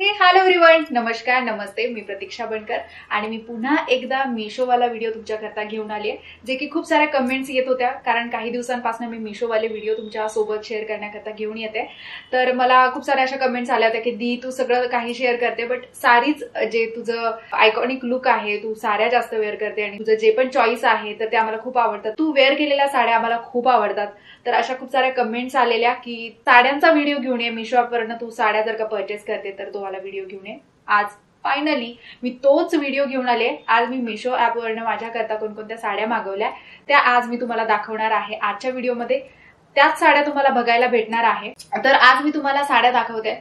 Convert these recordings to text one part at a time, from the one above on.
हे hello everyone नमस्कार नमस्ते. मी प्रतीक्षा बनकर आणि मी पुन्हा एकदा मिशोवाला व्हिडिओ तुमच्याकरता घेऊन आली आहे जे की खूप साऱ्या कमेंट्स येत होत्या. कारण काही दिवसांपासून मी मिशोवाले व्हिडिओ तुमच्यासोबत शेअर करण्याकरता घेऊन येते. तर मला खूप साऱ्या अशा कमेंट्स आल्या होत्या की दी तू सगळं काही शेअर करते बट सारीच जे तुझं आयकॉनिक लुक आहे तू साड्या जास्त वेअर करते आणि तुझं जे पण चॉईस आहे तर ते आम्हाला खूप आवडतात. तू वेअर केलेल्या साड्या आम्हाला खूप आवडतात. तर अशा खूप साऱ्या कमेंट्स आलेल्या की साड्यांचा व्हिडिओ घेऊन ये मिशो ॲपवरनं तू साड्या जर का परचेस करते तर तो तुम्हाला व्हिडिओ घेऊन ये. आज फायनली मी तोच व्हिडिओ घेऊन आले. आज मी मिशो ॲपवरनं माझ्याकरता कोणकोणत्या साड्या मागवल्या त्या आज मी तुम्हाला दाखवणार आहे आजच्या व्हिडिओमध्ये त्याच साड्या तुम्हाला बघायला भेटणार आहे. तर आज मी तुम्हाला साड्या दाखवते.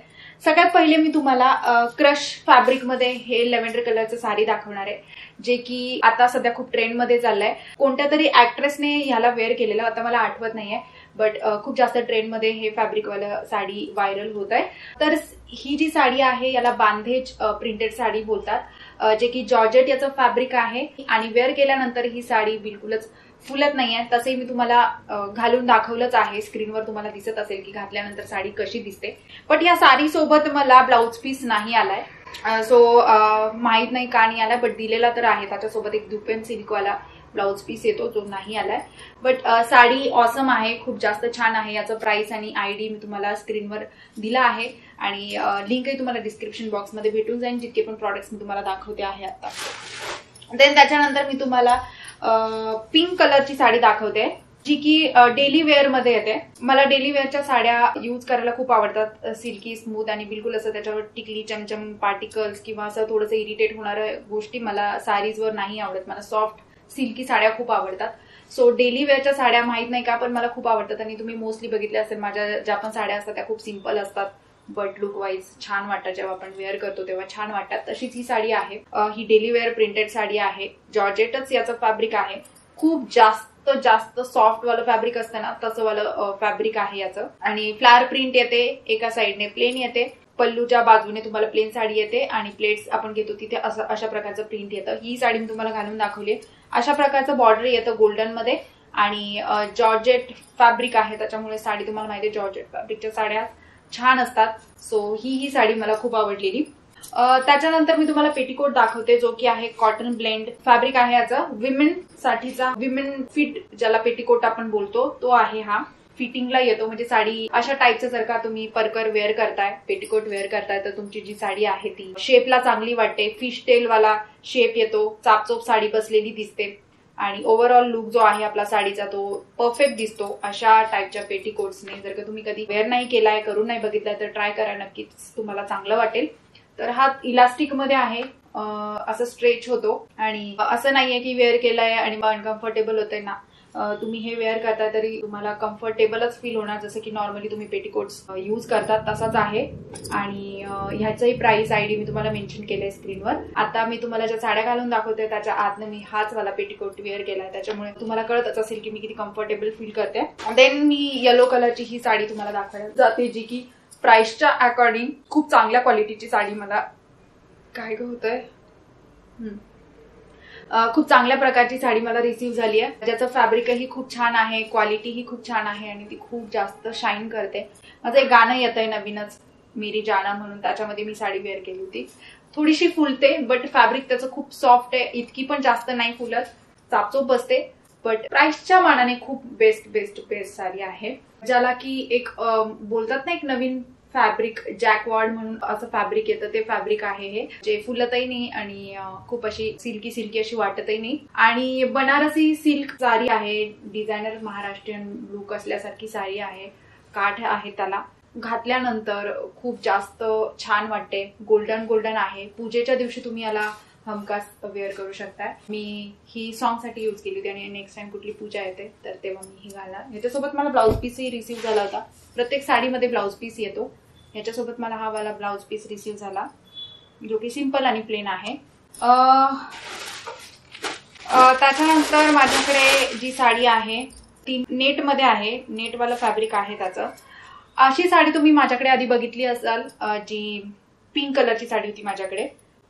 सगळ्यात पहिले मी तुम्हाला क्रश फॅब्रिकमध्ये हे लेव्हेंडर कलरचं साडी दाखवणार आहे. जे की आता सध्या खूप ट्रेंडमध्ये चाललंय. कोणत्या तरी ऍक्ट्रेसने ह्याला वेअर केलेलं आता मला आठवत नाहीये. बट uh, खूप जास्त ट्रेंडमध्ये हे फॅब्रिकवालं साडी व्हायरल होत आहे. तर ही जी साडी आहे याला बांधेज प्रिंटेड uh, साडी बोलतात. Uh, जे की जॉर्जेट याचं फॅब्रिक आहे. आणि वेअर केल्यानंतर ही साडी बिलकुलच फुलत नाहीये. तसे मी तुम्हाला घालून दाखवलंच आहे. स्क्रीनवर तुम्हाला दिसत असेल की घातल्यानंतर साडी कशी दिसते. बट या साडी सोबत मला ब्लाऊज पीस नाही आलाय. सो माहीत नाही का नाही आलाय बट दिलेला तर आहे. त्याच्यासोबत एक दुपेन सिल्कवाला ब्लाऊज पीस येतो जो नाही आलाय. बट साडी ऑसम आहे खूप जास्त छान आहे. याचं प्राइस आणि आय डी मी तुम्हाला स्क्रीनवर दिला आहे. आणि लिंकही तुम्हाला डिस्क्रिप्शन बॉक्समध्ये भेटून जाईल. जितके पण प्रॉडक्ट्स मी तुम्हाला दाखवते आहे आता. देन त्याच्यानंतर मी तुम्हाला पिंक कलरची साडी दाखवते. जी की डेली वेअरमध्ये येते. मला डेली वेअरच्या साड्या यूज करायला खूप आवडतात. सिल्की स्मूथ आणि बिलकुल असं त्याच्यावर टिकली चमचम पार्टिकल्स किंवा असं थोडंसं इरिटेट होणाऱ्या गोष्टी मला साडीजवर नाही आवडत. मला सॉफ्ट सिल्की साड्या खूप आवडतात. सो डेली वेअरच्या साड्या माहीत नाही का पण मला खूप आवडतात आणि तुम्ही मोस्टली बघितल्या असेल माझ्या ज्या पण साड्या असतात त्या खूप सिंपल असतात. बट लुक वाईज छान वाटतात जेव्हा आपण वेअर करतो तेव्हा छान वाटतात. तशीच ही साडी आहे. ही डेली वेअर प्रिंटेड साडी आहे. जॉर्जेटच याचं फॅब्रिक आहे. खूप जास्त जास्त सॉफ्ट वालं फॅब्रिक असतं ना तसं वालं फॅब्रिक आहे याचं. आणि फ्लावर प्रिंट येते एका साईडने प्लेन येते. पल्लूच्या बाजूने तुम्हाला प्लेन साडी येते आणि प्लेट्स आपण घेतो तिथे असं अशा प्रकारचं प्रिंट येतं. ही साडी मी तुम्हाला घालून दाखवली अशा प्रकारचं बॉर्डर येतं गोल्डनमध्ये. आणि जॉर्जेट फॅब्रिक आहे त्याच्यामुळे साडी तुम्हाला माहिती आहे जॉर्जेट फॅब्रिकच्या साड्या छान असतात. सो ही ही साडी मला खूप आवडलेली. त्याच्यानंतर मी तुम्हाला पेटीकोट दाखवते जो की आहे कॉटन ब्लेंड फॅब्रिक आहे याचा. विमेन साठीचा विमेन फिट ज्याला पेटीकोट आपण बोलतो तो आहे हा. फिटिंगला येतो म्हणजे साडी अशा टाईपचा जर का तुम्ही परकर वेअर करताय पेटीकोट वेअर करताय तर तुमची जी साडी आहे ती शेपला चांगली वाटते. फिश टेलवाला शेप येतो चापचोप साडी बसलेली दिसते. आणि ओव्हरऑल लुक जो आहे आपला साडीचा तो परफेक्ट दिसतो अशा टाईपच्या पेटीकोट्सने. जर का तुम्ही कधी वेअर नाही केलाय करून नाही बघितलाय तर ट्राय करा. नक्कीच तुम्हाला चांगलं वाटेल. तर हा इलास्टिकमध्ये आहे. असं स्ट्रेच होतो. आणि असं नाहीये की वेअर केलाय आणि अनकम्फर्टेबल होतंय ना. तुम्ही हे वेअर करता तरी तुम्हाला कम्फर्टेबलच फील होणार. जसं की नॉर्मली तुम्ही पेटीकोट्स यूज करतात तसाच आहे. आणि ह्याचाही प्राइस आयडी मी तुम्हाला मेन्शन केलंय स्क्रीनवर आता मी तुम्हाला ज्या साड्या घालून दाखवते त्याच्या आतनं मी हाच वाला पेटीकोट वेअर केलाय. त्याच्यामुळे तुम्हाला कळतच असेल की मी किती कम्फर्टेबल फील करते. देन मी येलो कलरची ही साडी तुम्हाला दाखवायला जाते जी की प्राइसच्या अकॉर्डिंग खूप चांगल्या क्वालिटीची साडी मला काय होतंय? खूप चांगल्या प्रकारची साडी मला रिसीव्ह झाली आहे. ज्याचं फॅब्रिकही खूप छान आहे क्वालिटीही खूप छान आहे आणि ती खूप जास्त शाईन करते. माझं एक गाणं येत आहे नवीनच मेरी जाना म्हणून. त्याच्यामध्ये मी साडी वेअर केली होती. थोडीशी फुलते बट फॅब्रिक त्याचं खूप सॉफ्ट आहे. इतकी पण जास्त नाही फुलत. चापचोप बसते. बट प्राइसच्या मानाने खूप बेस्ट बेस्ट बेस्ट साडी आहे. ज्याला की एक बोलतात ना एक नवीन फॅब्रिक जॅकवॉर्ड म्हणून असं फॅब्रिक येतं ते फॅब्रिक आहे हे जे फुलतही नाही आणि खूप अशी सिल्की सिल्की अशी वाटतही नाही. आणि बनारसी सिल्क साडी आहे डिझायनर महाराष्ट्रीयन लुक असल्यासारखी साडी आहे काठ आहे त्याला. घातल्यानंतर खूप जास्त छान वाटते गोल्डन गोल्डन आहे. पूजेच्या दिवशी तुम्ही याला हमखास वेअर करू शकता मी ही सॉंगसाठी युज केली होती आणि नेक्स्ट टाइम कुठली पूजा येते तर तेव्हा मी ही घालणार. याच्यासोबत मला ब्लाऊज पीसही रिसीव्ह झाला होता. प्रत्येक साडीमध्ये ब्लाऊज पीस येतो. याच्यासोबत मला हा वाला ब्लाऊज पीस रिसीव झाला जो की सिंपल आणि प्लेन आहे. त्याच्यानंतर माझ्याकडे जी साडी आहे ती नेटमध्ये आहे नेटवालं फॅब्रिक आहे त्याचं. अशी साडी तुम्ही माझ्याकडे आधी बघितली असाल जी पिंक कलरची साडी होती माझ्याकडे.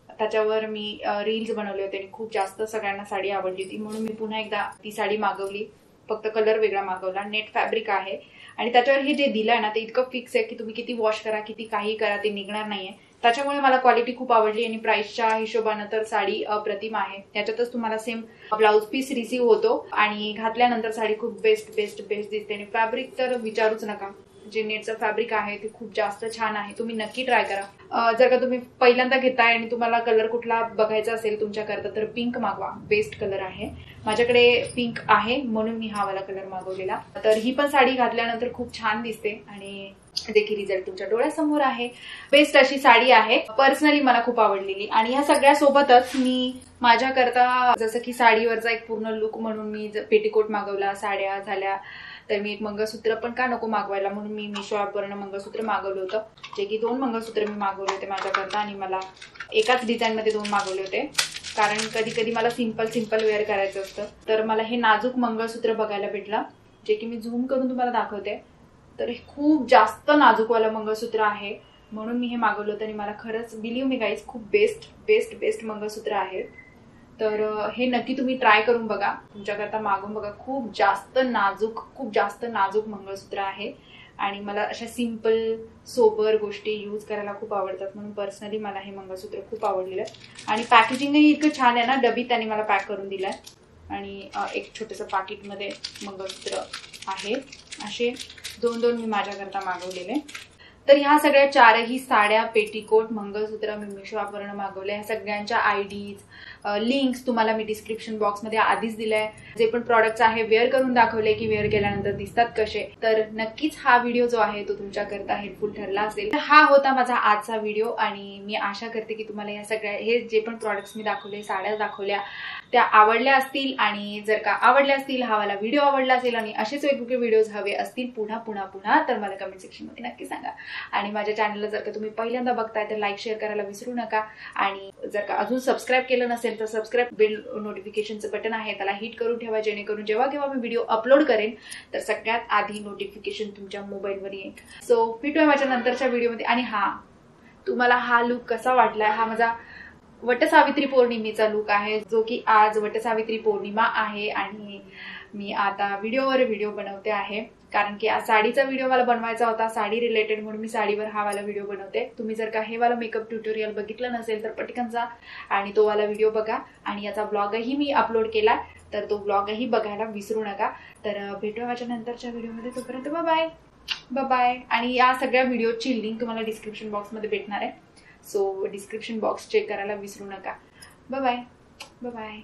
त्याच्यावर मी रील्स बनवले होते आणि खूप जास्त सगळ्यांना साडी आवडली होती म्हणून मी पुन्हा एकदा ती साडी मागवली. फक्त कलर वेगळा मागवला नेट फॅब्रिक आहे. आणि त्याच्यावर हे जे दिलंय ना ते इतकं फिक्स आहे की तुम्ही किती वॉश करा किती काही करा ते निघणार नाहीये. त्याच्यामुळे मला क्वालिटी खूप आवडली आणि प्राइसच्या हिशोबानं तर साडी अप्रतिम आहे. त्याच्यातच तुम्हाला सेम ब्लाऊज पीस रिसीव्ह होतो आणि घातल्यानंतर साडी खूप बेस्ट बेस्ट बेस्ट दिसते. आणि फॅब्रिक तर विचारूच नका. जे नेटचं फॅब्रिक आहे ते खूप जास्त छान आहे. तुम्ही नक्की ट्राय करा. जर का तुम्ही पहिल्यांदा घेताय आणि तुम्हाला कलर कुठला बघायचा असेल तुमच्याकरता तर पिंक मागवा. बेस्ट कलर आहे. माझ्याकडे पिंक आहे म्हणून मी हा वाला कलर मागवलेला. तर ही पण साडी घातल्यानंतर खूप छान दिसते आणि देखील रिझल्ट तुमच्या डोळ्यासमोर आहे. बेस्ट अशी साडी आहे. पर्सनली मला खूप आवडलेली. आणि ह्या सगळ्या सोबतच मी माझ्याकरता जसं की साडीवरचा एक पूर्ण लुक म्हणून मी पेटीकोट मागवला साड्या झाल्या. तर मी एक मंगळसूत्र पण का नको मागवायला म्हणून मी मिशो ॲपवरनं मंगळसूत्र मागवलं होतं. जे की दोन मंगळसूत्र मी मागवले होते माझ्याकरता आणि मला एकाच डिझाईनमध्ये दोन मागवले होते. कारण कधी कधी मला सिंपल सिंपल वेअर करायचं असतं. तर मला हे नाजूक मंगळसूत्र बघायला भेटलं जे की मी झूम करून तुम्हाला दाखवते. तर हे खूप जास्त नाजूकवालं मंगळसूत्र आहे. म्हणून मी हे मागवलं होतं आणि मला खरंच बिलीव मी गाईज खूप बेस्ट बेस्ट बेस्ट मंगळसूत्र आहे. तर हे नक्की तुम्ही ट्राय करून बघा. तुमच्याकरता मागून बघा खूप जास्त नाजूक खूप जास्त नाजूक मंगळसूत्र आहे. आणि मला अशा सिंपल सोबर गोष्टी यूज करायला खूप आवडतात. म्हणून पर्सनली मला हे मंगळसूत्र खूप आवडलेलं. आहे आणि पॅकेजिंगही इतकं छान आहे ना डबी त्यांनी मला पॅक करून दिला आणि एक छोटंसं पाकिटमध्ये मंगळसूत्र आहे. असे दोन दोन मी माझ्याकरता मागवलेले. तर ह्या सगळ्या चारही साड्या पेटीकोट मंगळसूत्र मी मिशो वापरणं मागवले ह्या सगळ्यांच्या आय डीज लिंक्स तुम्हाला मी डिस्क्रिप्शन बॉक्समध्ये आधीच दिलंय. जे पण प्रॉडक्ट्स आहे वेअर करून दाखवले की वेअर केल्यानंतर दिसतात कसे तर नक्कीच हा व्हिडिओ जो आहे तो तुमच्याकरता हेल्पफुल ठरला असेल. तर हा होता माझा आजचा व्हिडिओ आणि मी आशा करते की तुम्हाला या सगळ्या हे जे पण प्रॉडक्ट्स मी दाखवले साड्या दाखवल्या त्या आवडल्या असतील. आणि जर का आवडल्या असतील हा वाला व्हिडिओ आवडला असेल आणि असेच वेगवेगळे व्हिडिओज हवे असतील पुन्हा पुन्हा पुन्हा तर मला कमेंट सेक्शनमध्ये नक्की सांगा. आणि माझ्या चॅनलला जर का तुम्ही पहिल्यांदा बघताय तर लाईक शेअर करायला विसरू नका. आणि जर का अजून सबस्क्राईब केलं नसेल तर सबस्क्राईब बिल नोटिफिकेशनचं बटन आहे. त्याला हिट करून ठेवा जेणेकरून जेव्हा केव्हा मी व्हिडिओ अपलोड करेन तर सगळ्यात आधी नोटिफिकेशन तुमच्या मोबाईलवर येईल. सो भेटूया माझ्या नंतरच्या व्हिडिओमध्ये आणि हा तुम्हाला हा लुक कसा वाटलाय? हा माझा वटसावित्री पौर्णिमेचा लुक आहे जो की आज वटसावित्री पौर्णिमा आहे. आणि मी आता व्हिडिओवर व्हिडिओ बनवते आहे. कारण की साडीचा व्हिडिओ मला बनवायचा होता साडी रिलेटेड म्हणून मी साडीवर हा वाला व्हिडिओ बनवते. तुम्ही जर का हे वाला मेकअप ट्युटोरियल बघितलं नसेल तर पटकन जा आणि तो वाला व्हिडिओ बघा. आणि याचा ब्लॉगही मी अपलोड केला तर तो ब्लॉगही बघायला विसरू नका. तर अं, भेटूया माझ्या नंतरच्या व्हिडिओमध्ये तोपर्यंत बाय बाय आणि या सगळ्या व्हिडिओची लिंक तुम्हाला डिस्क्रिप्शन बॉक्समध्ये भेटणार आहे. सो डिस्क्रिप्शन बॉक्स चेक करायला विसरू नका. Bye bye bye